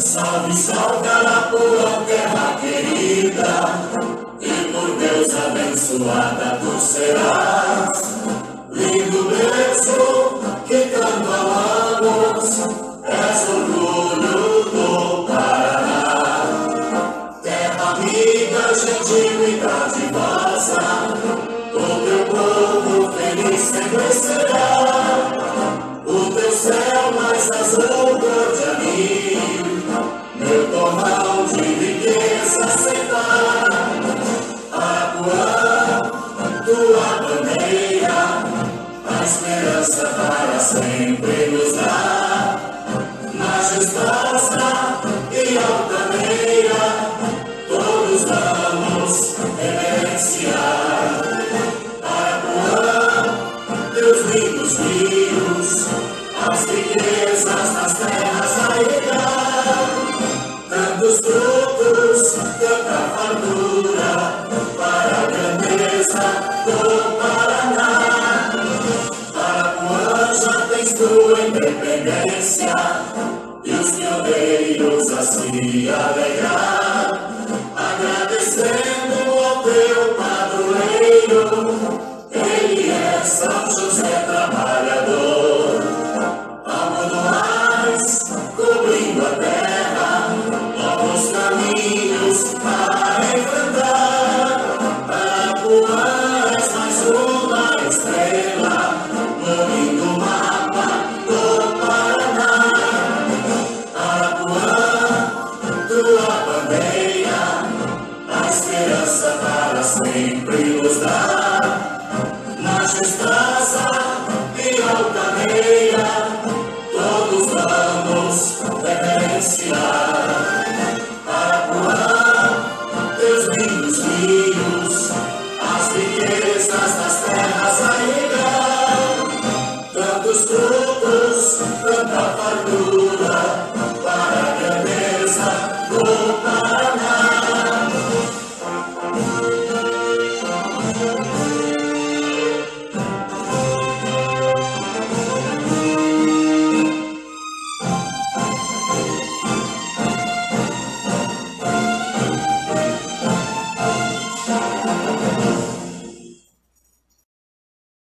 E saltará por terra querida, e por Deus abençoada tu serás. Lindo berço que tanto amamos, és orgulho do Paraná. Terra amiga, gentil e dadivosa, o teu povo feliz sempre será. O teu céu mais azul meu torrão de riqueza sentar. Arapuã, tua bandeira, a esperança para sempre nos dá. Majestosa e altaneira, todos vamos reverenciar. Arapuã, teus lindos rios, as riquezas das terras a regar. eres tú en dependencia, Dios que de ellos alegrar, agradecer. Para